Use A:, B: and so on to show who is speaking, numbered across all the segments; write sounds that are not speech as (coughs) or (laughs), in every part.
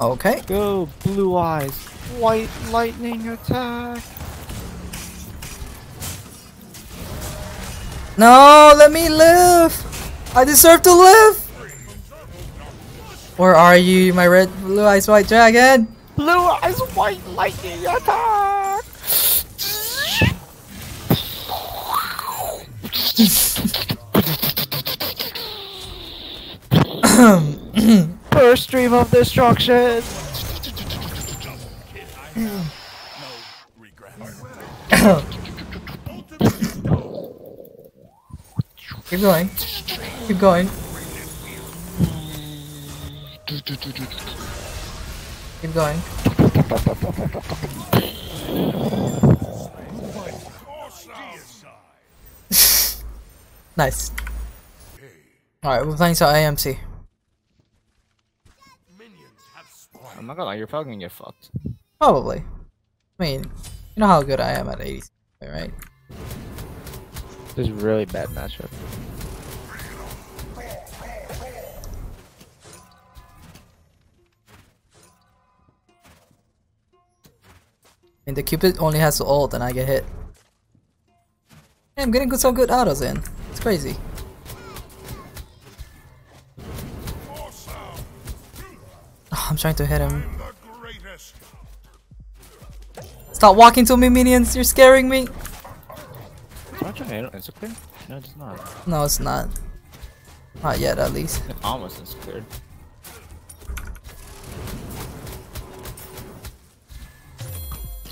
A: Okay.
B: Go, blue eyes. White lightning attack.
A: No, let me live. I deserve to live. Where are you, my red, blue eyes, white dragon?
B: Blue eyes, white lightning attack. (clears throat) First stream of destruction. (coughs)
A: Keep going. Keep going. Keep going. (coughs) nice. Alright, we're playing some AMC.
B: Oh I'm not gonna lie, you're probably gonna get fucked.
A: Probably. I mean, you know how good I am at 80, right?
B: This is really bad matchup.
A: And the Cupid only has the ult and I get hit. Hey, I'm getting good, some good autos in. It's crazy. (sighs) I'm trying to hit him. Stop walking to me, minions. You're scaring me.
B: Is my tornado is it? No, it's not.
A: No, it's not. Not yet, at least.
B: It almost is cleared.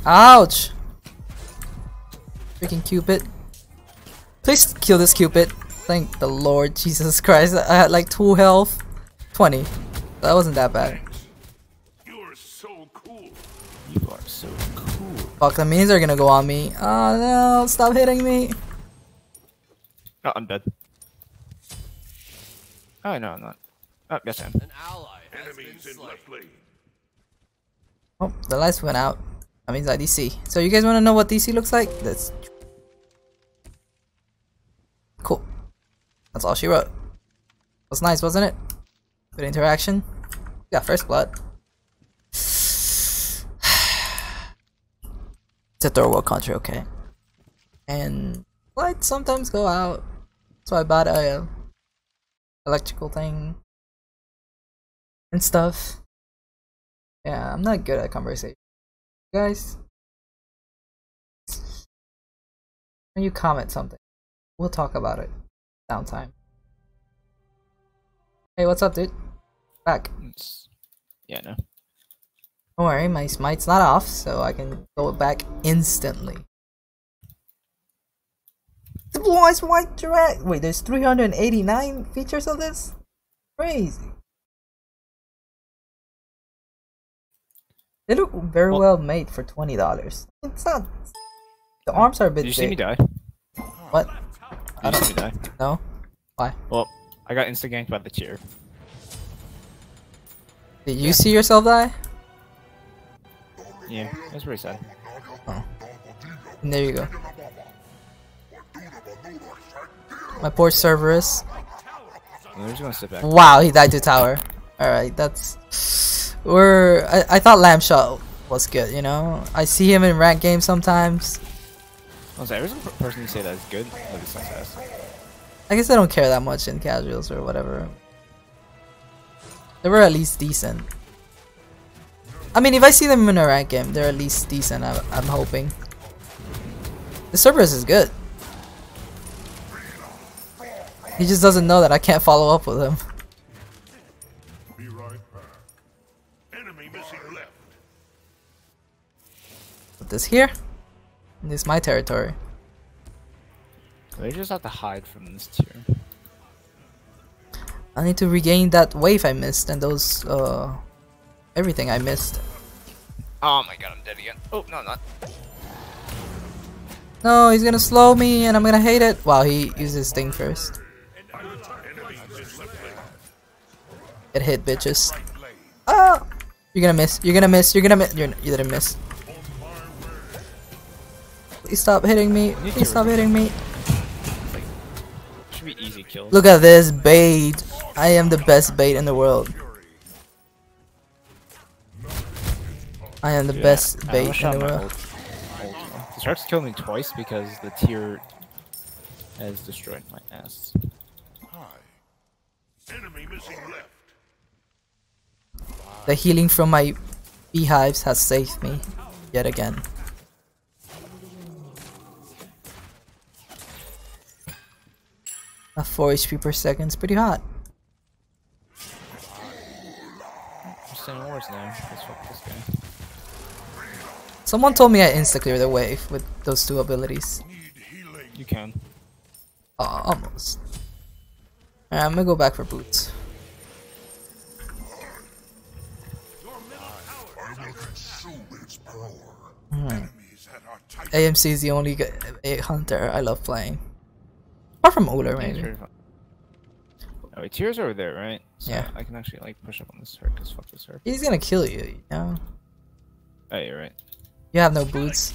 A: Ouch! Freaking Cupid. Please kill this Cupid. Thank the Lord Jesus Christ. I had like 2 health. 20. That wasn't that bad.
C: You're so cool.
B: You are so cool.
A: Fuck, the minions are gonna go on me. Oh no, stop hitting me.
B: Oh, I'm dead. Oh, no, I'm not. Oh, yes, I am.
D: An ally has been
C: Enemies in left lane.
A: Oh, the lights went out. That means I DC. So you guys wanna know what DC looks like? That's cool. That's all she wrote. Was nice, wasn't it? Good interaction. Got first blood. it's a third world country, okay. And lights sometimes go out. So I bought a uh, electrical thing and stuff. Yeah, I'm not good at conversation. Guys, when you comment something, we'll talk about it. Downtime. Hey, what's up, dude? Back.
B: It's... Yeah, no.
A: Don't worry, my smite's not off, so I can go back instantly. The blue eyes white drag. Wait, there's 389 features of this? Crazy. They look very well,
B: Well-
A: made for twenty dollars. It's not. The arms are a bit
B: Did you see me die?
A: What?
B: Did you see me die?
A: No. Why?
B: Well, I got insta ganked by the cheer.
A: Did you see yourself die?
B: Yeah, that's pretty sad.
A: And there you go. My poor Cerberus.
B: They're just gonna sit back.
A: Wow, he died to tower. Alright, that's... We're... I, I thought Lamb Shot was good, you know? I see him in rank games sometimes.
B: I was like, every single person you say that is good, like it's success.
A: I guess I don't care that much in casuals or whatever. They were at least decent. I mean, if I see them in a rank game, they're at least decent, I, I'm hoping. The Cerberus is good. He just doesn't know that I can't follow up with him.
C: Be right back. Enemy missing left.
A: Put this here. And this is my territory.
B: They just have to hide from this tier.
A: I need to regain that wave I missed and those, uh, everything I missed.
B: Oh my god, I'm dead again. Oh, no, I'm not.
A: No, he's gonna slow me and I'm gonna hate it. Wow, he used his thing first. Get hit, bitches. Ah! You're gonna miss. You're gonna miss. You're gonna miss. You're, you didn't miss. Please stop hitting me. Please stop hitting me.
B: Should be easy kills.
A: Look at this bait. I am the best bait in the world. I am the
B: Yeah,
A: best
B: I
A: bait in the world.
B: ult- ultimate. The sharks killed me twice because the tier has destroyed my ass.
C: Hi. Enemy missing left.
A: The healing from my beehives has saved me yet again. A 4 HP per second is pretty hot.
B: I'm staying wars now. Let's fuck this guy.
A: Someone told me I insta clear the wave with those two abilities.
B: You can.
A: Oh, almost. Alright, I'm gonna go back for boots.
C: I will consume its power.
A: Hmm.
C: Enemies at our tight
A: AMC is the only g- a hunter I love playing. Apart from Ullr,
B: It's
A: maybe.
B: Oh, wait, tears over there, right? So
A: Yeah.
B: I can actually like push up on this herc, cause fuck this herc.
A: He's gonna kill you, you know?
B: Oh, you're right.
A: You have no boots.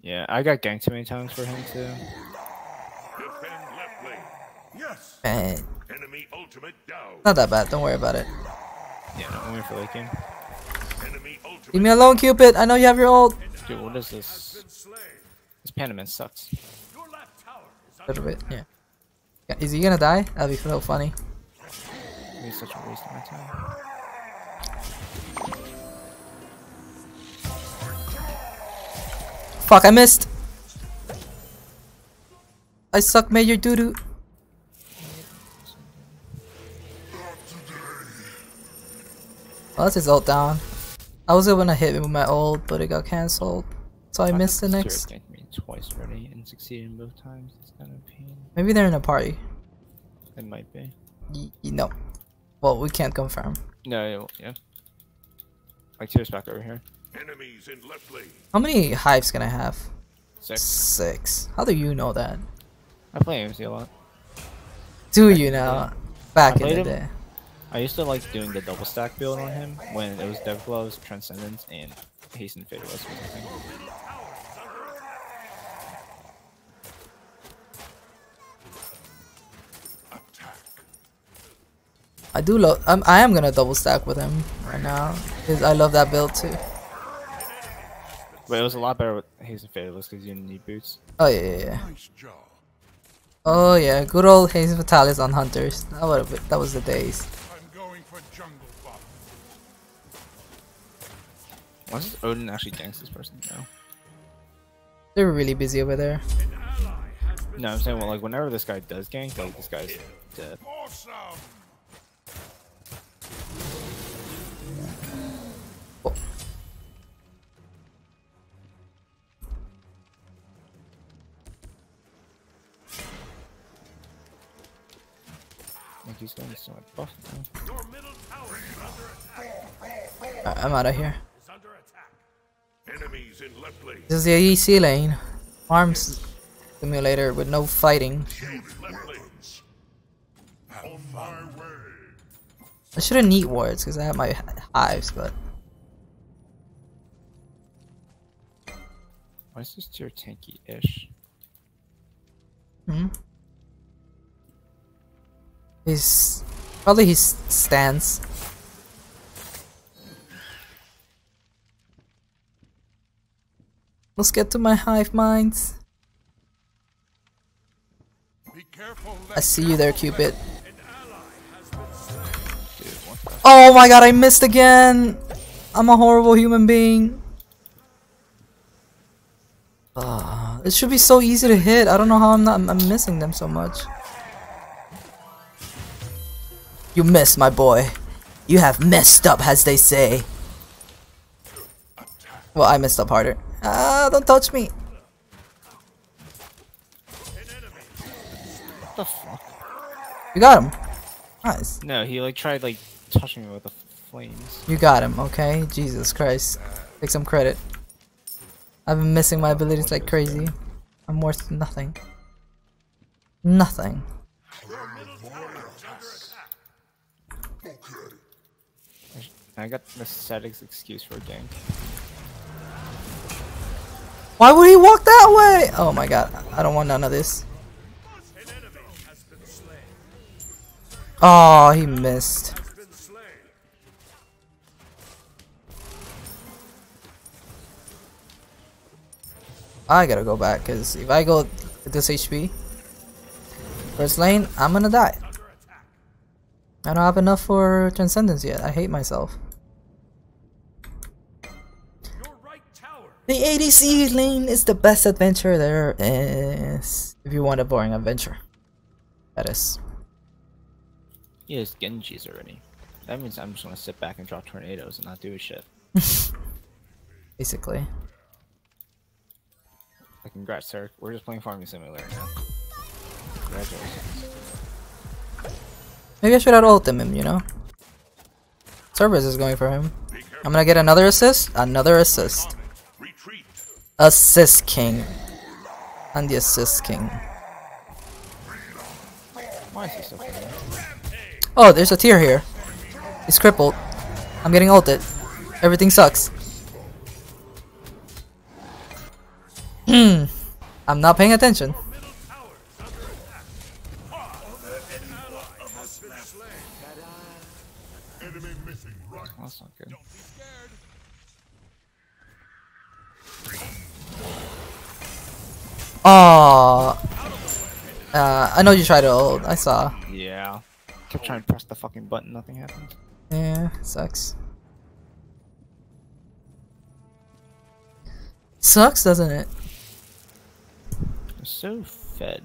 B: Yeah, I got ganked too many times for him too.
C: Defend left lane. Yes.
A: And
C: Enemy ultimate down.
A: not that bad, don't worry about it.
B: Yeah, no, I'm waiting for late game.
C: Enemy ultimate
A: Leave me alone, Cupid! I know you have your ult!
B: Dude, what is this? This Panaman sucks.
C: Your left tower is
A: A little bit, yeah. Yeah, Is he gonna die? That'd be so funny.
B: It's such a waste of my time.
A: Fuck, I missed! I suck major doo doo. Well, that's his ult down. I was able to hit him with my ult, but it got cancelled. So I missed the next.
B: Me twice already and succeeded both times. It's kind of pain.
A: Maybe they're in a party.
B: It might be.
A: Y- y- no. Well, we can't confirm.
B: No, yeah. Like tears back over here.
C: Enemies in left lane.
A: How many hives can I have?
B: Six.
A: Six. How do you know that?
B: I play AMC a lot.
A: Do you know? Back in the
B: him.
A: day.
B: I used to like doing the double stack build on him when it was Dev Gloves, Transcendence, and Hastened Fatalis or something.
C: Attack.
A: I do love. I'm, um, I am gonna double stack with him right now because I love that build too.
B: But it was a lot better with Hastened Fatalis because you didn't need boots.
A: Oh yeah, yeah, yeah.
C: Nice.
A: Oh yeah, good old Hastened Fatalis on Hunters. That that was the days.
C: I'm going for jungle.
B: Why does Odin actually ganks this person now?
A: They're really busy over there.
B: No, I'm saying well like whenever this guy does gank, like this guy's dead.
C: Awesome.
A: I'm out of here.
C: Enemies in left lane.
A: This is the EC lane. Arms simulator with no fighting.
C: Left lanes. On my way.
A: I should have neat wards because I have my hives, but
B: Why is this tier tanky-ish?
A: hmm? he's probably his stance. Let's get to my hive minds. I see you there, Cupid. Oh my god, I missed again! I'm a horrible human being. Ah, it should be so easy to hit. I don't know how I'm not I'm missing them so much. You missed, my boy. You have messed up, as they say. Well, I messed up harder. Don't touch me.
B: What the fuck?
A: You got him. Nice.
B: No, he like tried like touching me with the flames.
A: You got him, okay? Jesus Christ. Take some credit. I've been missing my abilities like crazy. I'm worth nothing. Nothing.
B: I got the static's excuse for a gank.
A: Why would he walk that way? Oh my god, I don't want none of this. Oh, he missed. I gotta go back, because if I go this HP, first lane, I'm gonna die. I don't have enough for Transcendence yet. I hate myself. The ADC lane is the best adventure there is. If you want a boring adventure. That is.
B: He has Genjis already. That means I'm just gonna sit back and drop tornadoes and not do shit. (laughs)
A: Basically.
B: Like, congrats, sir. We're just playing Farming Simulator now. Congratulations.
A: Maybe I should have ulted him, you know? Service is going for him. I'm gonna get another assist. Another assist. Assist king. I'm the assist king.
B: Why is he still playing?
A: Oh, there's a tier here. He's crippled. I'm getting ulted. Everything sucks. Hmm. I'm not paying attention.
C: Enemy missing right.
B: Oh, that's not good.
C: Don't be scared.
A: Aww. Uh, I know you tried to ult. I saw.
B: Yeah. Kept trying to press the fucking button, nothing happened.
A: Yeah, sucks. Sucks, doesn't it?
B: So fed.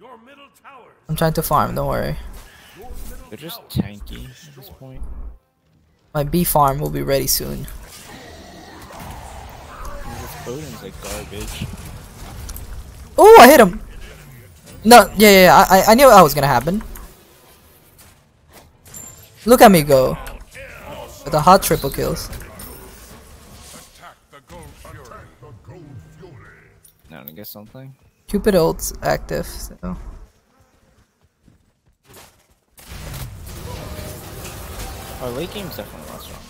C: Your middle tower.
A: I'm trying to farm, don't worry.
B: They're just tanky at this point.
A: My bee farm will be ready soon.
B: Odin's like garbage.
A: Oh, I hit him! No, yeah, yeah, yeah, I, I knew that was gonna happen. Look at me go. With the hot triple kills.
C: Attack the gold fury. the gold fury.
B: Now to get something.
A: Cupid ult's active, so.
B: Our late game's definitely a lot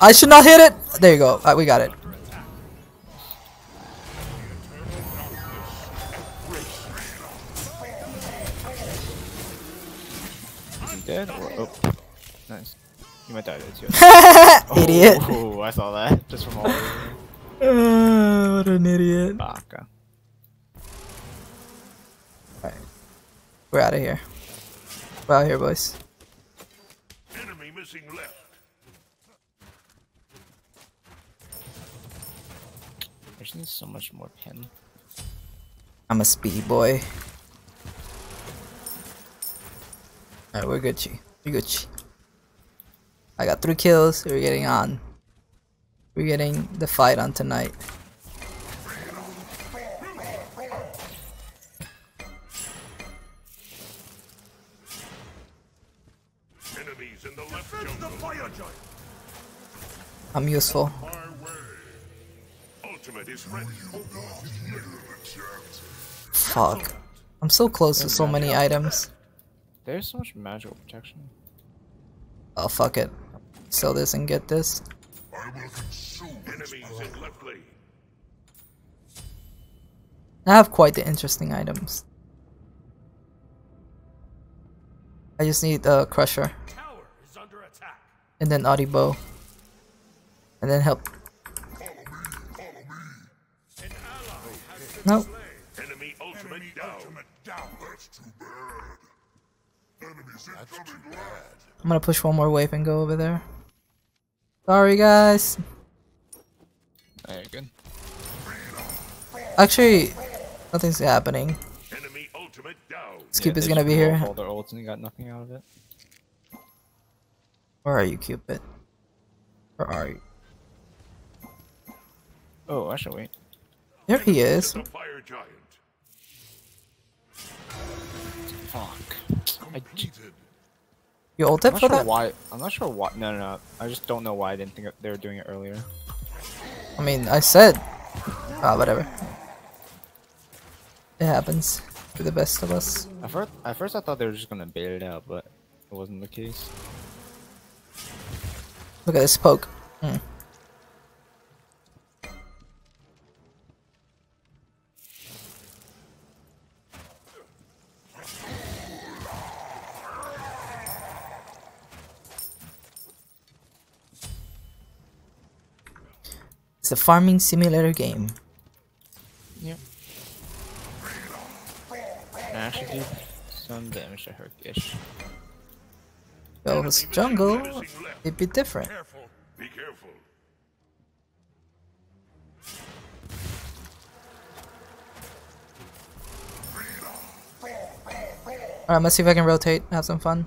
A: I should not hit it! There you go, uh, we got it.
B: dead or oh nice. You might die there too. (laughs) (laughs)
A: Idiot.
B: Oh, I saw that just from all over. (laughs)
A: Uh, what an idiot.
B: Baka.
A: We're out of here. We're out of here, boys.
C: Enemy missing left.
B: I just need so much more pin.
A: I'm a speedy boy. Alright, we're Gucci. We're Gucci. I got three kills. We're getting on. We're getting the fight on tonight.
C: Enemies in the left jungle. fire giant.
A: I'm useful. Fuck. I'm so close to so many items.
B: There's so much magical protection.
A: Oh, fuck it. Sell this and get this.
C: Enemies in left.
A: I have quite the interesting items. I just need a crusher.
C: Tower is under attack.
A: And then Audibo. And then help.
C: An ally has been
A: Nope.
C: Slain. Enemy ultimate down. down. That's too bad. Enemies incoming bad.
A: I'm gonna push one more wave and go over there. Sorry, guys.
B: Alright, good.
A: Actually, nothing's happening.
C: Enemy ultimate down.
A: Cupid is gonna be here.
B: off All their ults and got nothing out of it.
A: Where are you, Cupid? Where are you?
B: Oh, actually, wait.
A: There he is.
C: The fire giant.
B: Fuck. I j-
A: You
B: I'm
A: ulted
B: not
A: for
B: sure
A: that?
B: why. I'm not sure why. No, no, no. I just don't know why I didn't think they were doing it earlier.
A: I mean, I said. Ah, whatever. It happens to the best of us.
B: At first, at first I thought they were just gonna bait it out, but it wasn't the case.
A: Look at this poke. Hmm. It's a farming simulator game.
B: Yep. I actually did some damage to her ish.
A: Well, this jungle, it'd be different.
C: Careful. Be careful.
A: Alright, let's see if I can rotate, have some fun.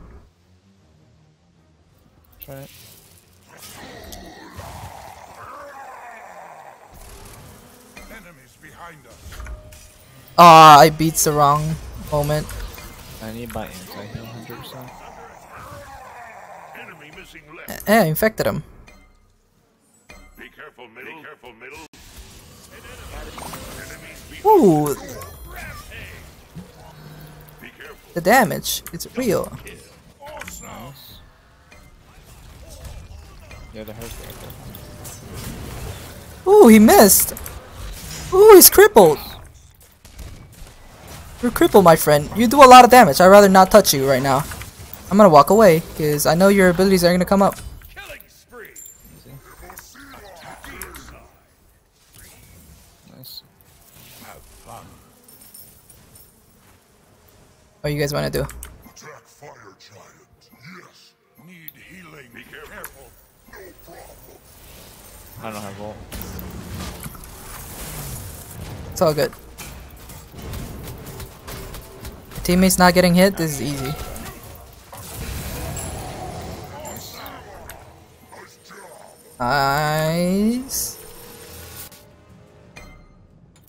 B: Try it.
C: Enemies behind us.
A: Ah, I beats the wrong moment.
B: I need my anti heal 100%.
C: Enemy missing left.
A: Eh, infected him.
C: Be careful, middle. Be careful, middle. Enemies behind.
A: Ooh,
C: Be careful.
A: the damage, it's real.
C: Awesome.
B: Nice. Yeah, the hurt's right there.
A: Ooh, he missed. Ooh, he's crippled. You're crippled, my friend. You do a lot of damage. I'd rather not touch you right now. I'm gonna walk away, because I know your abilities are gonna come up.
C: Killing spree.
B: Easy. Nice.
A: What do you guys wanna do?
C: Attack fire giant. Yes. Need healing. Be careful. No problem.
B: I don't have ult.
A: It's all good. Teammates not getting hit, this is easy. Nice.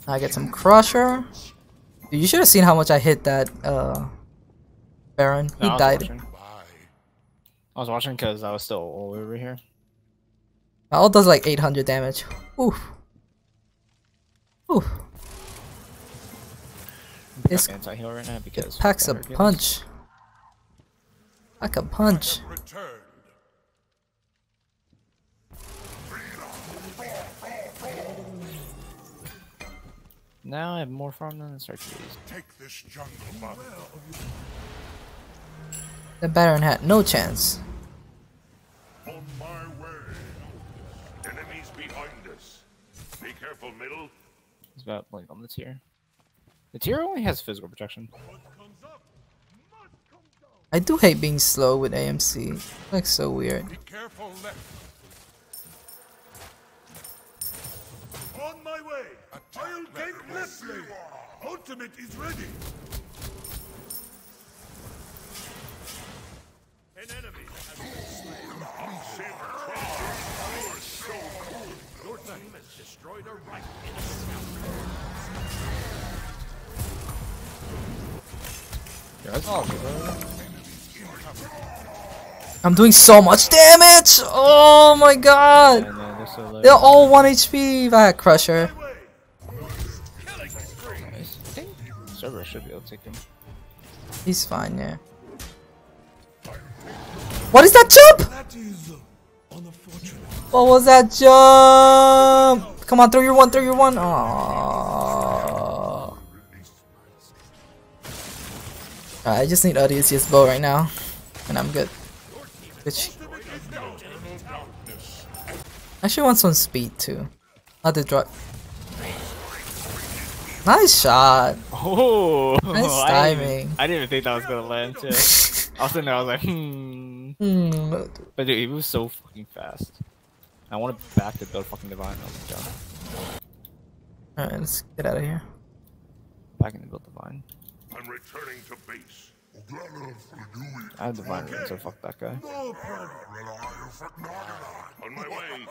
A: I get some crusher. Dude, you should have seen how much I hit that uh Baron. He
B: No, I
A: died.
B: watching. I was watching because I was still all over here.
A: Ult does like 800 damage. Oof. Oof. It's-
B: anti heal right now because
A: packs a
B: fuck the Hurricanes.
A: punch. Like a punch.
B: Now I have more farm than the Hercules.
C: Take this jungle bug.
A: The Baron had no chance.
C: On my way. Enemies behind us. Be careful, middle.
B: He's about like on the tier. The tier only has physical protection.
A: I do hate being slow with AMC. Like so weird.
C: Be careful, left. On my way. I'll take left lane. Ultimate is ready. An enemy has been slain. You're so cool. Your team has destroyed a right.
B: Yeah,
A: I'm doing so much damage! Oh my god!
B: And then they're so.
A: They're all 1 HP had Crusher.
B: Nice. I think Server should be able to take him.
A: He's fine, yeah. What is that jump?
C: That.
A: What was that jump? Come on, throw your one, throw your one. Aww. I just need Odysseus bow right now. And I'm good. Which I should want some speed too. Not the drop. Nice shot.
B: Oh,
A: Nice (laughs)
B: I didn't,
A: timing.
B: I didn't even think that was gonna land too. (laughs) I was sitting there, I was like, hmm.
A: Hmm.
B: But dude, he was so fucking fast. I want to back to build fucking divine. Oh.
A: Alright, let's get out of here.
B: Back in the build divine.
C: I'm returning to base.
B: I have divine ring, so fuck that guy.
C: No problem. On my way.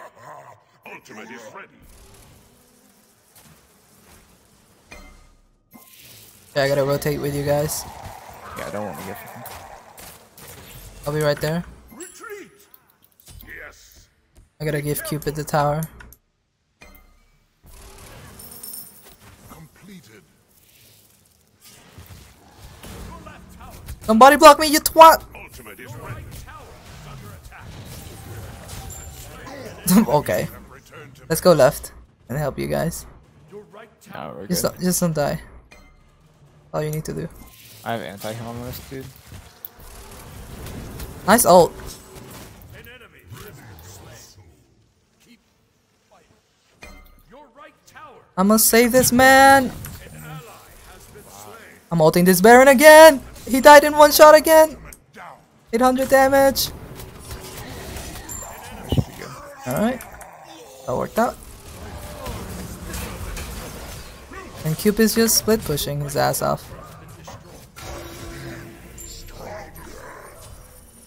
C: Ultimate is ready.
A: Yeah, I gotta rotate with you guys.
B: Yeah, I don't want to get fucking.
A: I'll be right there.
C: Retreat. Yes.
A: I gotta give Cupid the tower. Somebody block me, you twat!
C: Ultimate is ready.
A: okay, let's go left and help you guys.
C: your
B: No, we're
A: Just
B: good.
A: don't, just don't die. All you need to do.
B: I have anti heal on this dude.
A: Nice ult.
C: An enemy has been slain. Keep fighting.
A: I'm gonna save this man. I'm ulting this Baron again. He died in one shot again. 800 damage. Alright. That worked out. And Cupid's just split pushing his ass off.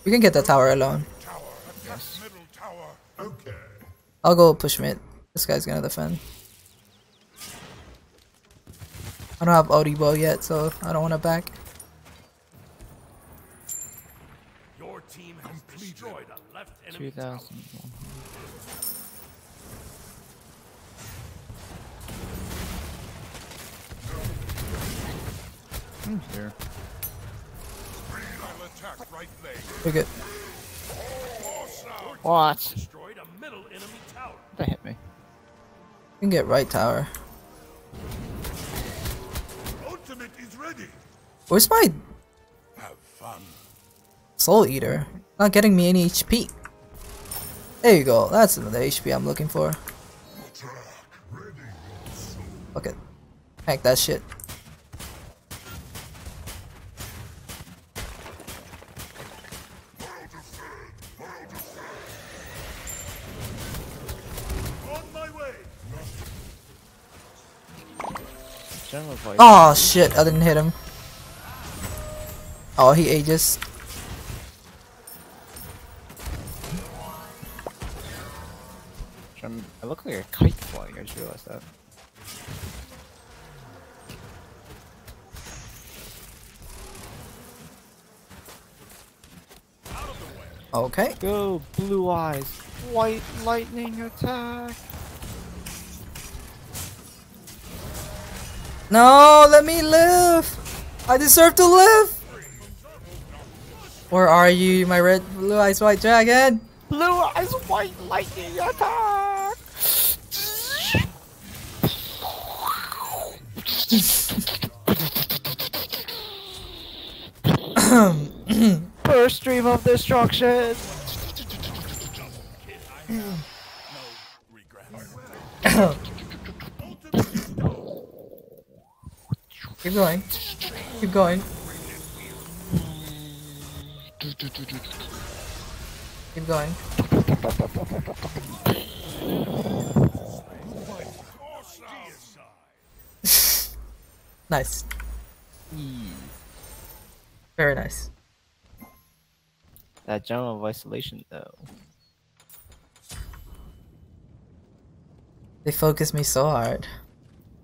A: We can get the tower alone. I'll go push mid. This guy's gonna defend. I don't have Odibo yet, so I don't wanna back.
B: 3,000.
C: Who's there? Right
A: Pick it.
B: What? They hit me.
A: You can get right tower.
C: Ultimate is ready.
A: Where's my Soul Eater? Not getting me any HP. There you go. That's the HP I'm looking for. Fuck it. Hack that shit.
C: On my way.
B: Gem of Light.
A: Oh shit, I didn't hit him. Oh, he ages.
B: I just realized that.
A: Okay.
B: Go, blue eyes. White lightning attack.
A: No, let me live. I deserve to live. Where are you, my red, blue eyes, white dragon?
B: Blue eyes, white lightning attack. First stream of destruction.
A: Keep going. Keep going. Keep going. Nice. Very nice.
B: That general of isolation, though.
A: They focus me so hard.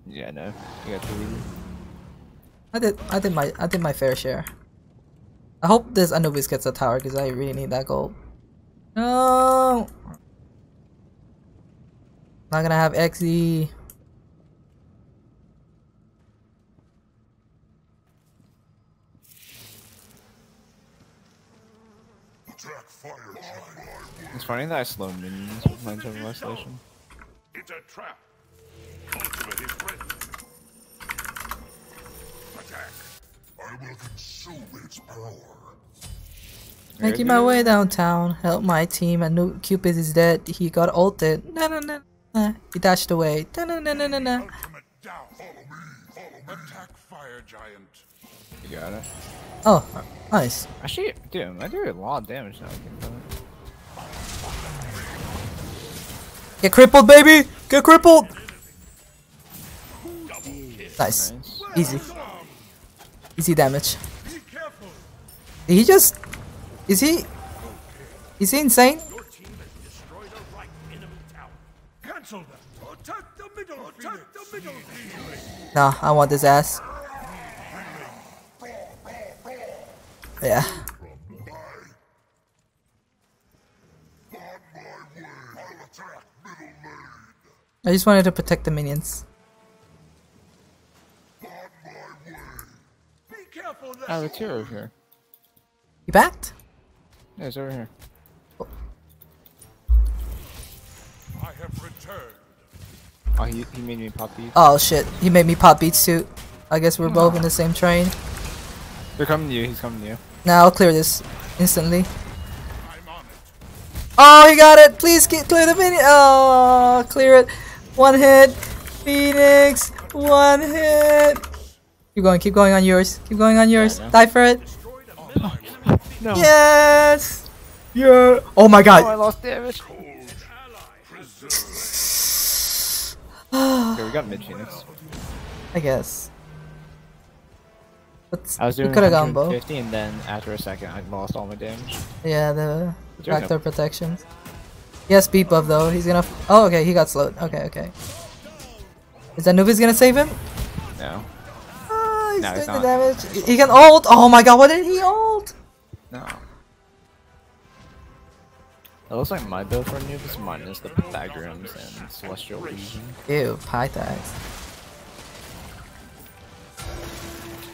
B: Yeah, I know. You got to leave.
A: I did. I did my. I did my fair share. I hope this Anubis gets a tower because I really need that gold. No. Not gonna have XE.
B: It's funny that I slow minions with my gem of isolation.
C: It's a trap. Ultimate is ready. Attack. I will consume its power.
A: Making my way downtown. Help my team. And no Cupid is dead. He got ulted. Na na na. na. He dashed away. Na na na na na na.
C: Follow me. Follow me. Attack fire giant.
B: You got it.
A: Oh, nice.
B: Actually, dude, I do a lot of damage now. Uh,
A: Get crippled, baby. Get crippled. Nice.
B: Nice.
A: Easy. Easy damage. Did he just? Is he? Is he insane? Nah, I want this ass. Yeah. I just wanted to protect the minions.
C: Be careful. Left.
B: Oh, it's here over here.
A: You backed?
B: Yeah, it's over here.
C: I have returned.
B: Oh, he, he made me pop these.
A: Oh shit, he made me pop beats too. I guess we're both in the same train.
B: They're coming to you. He's coming to you.
A: Now I'll clear this instantly.
C: I'm on it.
A: Oh, he got it! Please get clear the minion. Oh, clear it. One hit. Phoenix, one hit. Keep going, keep going on yours. Keep going on yours.
B: no.
A: Die for it.
B: No.
A: Yes. Yeah. Oh my
B: Oh, I lost damage. (sighs) okay, we got mid Phoenix.
A: I guess. But
B: I was doing
A: could have gone both.
B: 150 and then after a second I lost all my damage.
A: Yeah, the
B: Doing
A: factor protections. He has speed buff though. He's gonna. F oh, okay. He got slowed. Okay, okay. Is that Anubis gonna save him?
B: No.
A: Oh, he's
B: No, he's
A: doing the damage. He can ult. Oh my god, what did he ult?
B: No. It looks like my build for Anubis minus the Pythagorem's and Celestial Legion.
A: Ew, Pythags.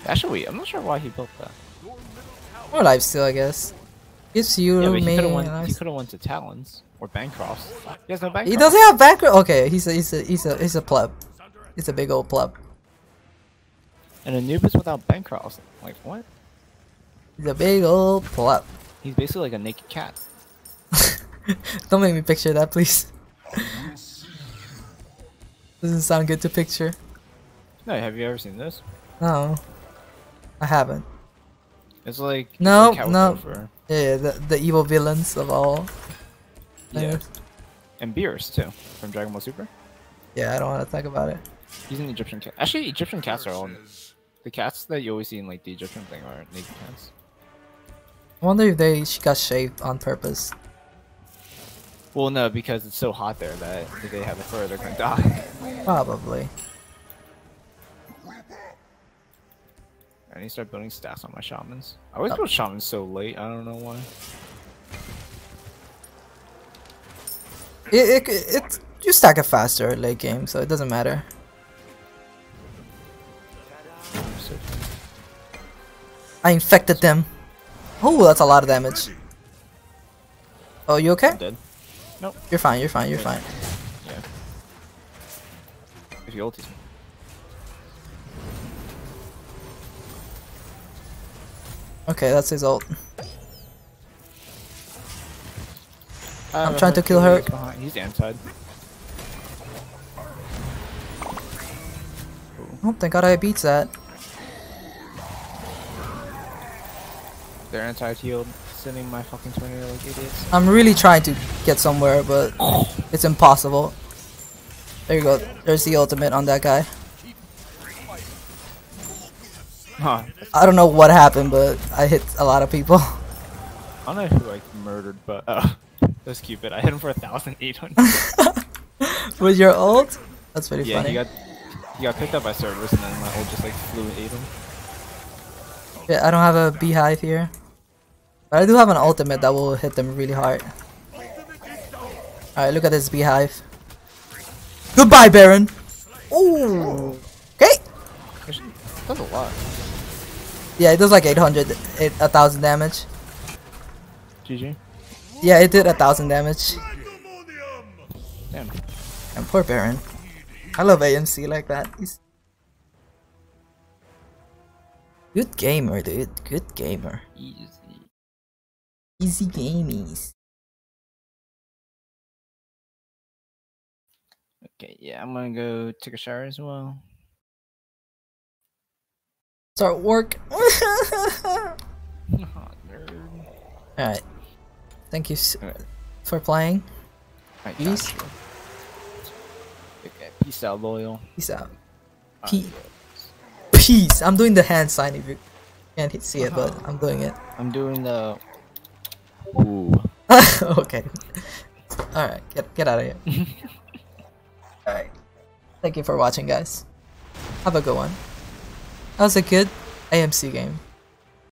B: Actually, I'm not sure why he built that.
A: More life steal, I guess. Gives you
B: Yeah,
A: me.
B: could have went. He could have went to Talons or Bancrofts. He has no Bancroft.
A: He doesn't have background. Okay, he's a he's a he's a he's a pleb. He's a big old pleb.
B: And Anubis without Bancrofts. Like what?
A: He's a big old pleb.
B: He's basically like a naked cat. (laughs)
A: Don't make me picture that, please. (laughs) Doesn't sound good to picture.
B: No, have you ever seen this?
A: No, I haven't.
B: It's like
A: No, no. Yeah, the the evil villains of all.
B: Yeah. And Beerus too from Dragon Ball Super.
A: Yeah, I don't want to talk about it.
B: He's an Egyptian cat. Actually, Egyptian cats are all the cats that you always see in like the Egyptian thing are naked cats.
A: I wonder if they she got shaved on purpose.
B: Well, no, because it's so hot there that if they have a fur, they're gonna die.
A: Probably.
B: I need to start building stats on my shamans. I always oh. build shamans so late. I don't know why.
A: It, it, it you stack it faster late game, so it doesn't matter. I infected them. Oh, that's a lot of damage. Oh, you okay?
B: I'm dead.
A: You're fine. You're fine. You're fine.
B: Yeah. If you ultis
A: Okay, that's his ult.
B: I'm
A: trying to kill her.
B: He's anti.
A: Oh, thank God I beats that.
B: They're anti-healed. Sending my fucking tornado like idiots.
A: I'm really trying to get somewhere, but it's impossible. There you go. There's the ultimate on that guy.
B: Huh.
A: I don't know what happened, but I hit a lot of people.
B: I don't know who like murdered, but uh, (laughs) that was Cupid. I hit him for a thousand eight hundred. (laughs)
A: With your ult? That's pretty
B: yeah,
A: funny.
B: he got he got picked up by Cerberus, and then my ult just like flew and ate him.
A: Yeah, I don't have a beehive here. But I do have an ultimate that will hit them really hard. Alright, look at this beehive. Goodbye, Baron! Ooh! Okay!
B: That's a lot.
A: Yeah, it does like 800, eight, 1000 damage.
B: GG.
A: Yeah, it did a 1000 damage.
B: Damn.
A: And poor Baron. I love AMC like that. He's good gamer, dude. Good gamer.
B: Easy.
A: Easy gamies.
B: Okay, yeah, I'm gonna go take a shower as well.
A: Start work. (laughs) Alright. Thank you s-
B: Alright.
A: for playing. Peace.
B: gotcha. Okay, peace out, loyal.
A: Peace out.
B: Alright,
A: Pe- Peace. I'm doing the hand sign if you can't hit- see it, but uh-huh. I'm doing it.
B: I'm doing the. (laughs) Ooh.
A: okay. Alright, get, get out of here. (laughs) Alright. Thank you for watching, guys. Have a good one. That was a good AMC game.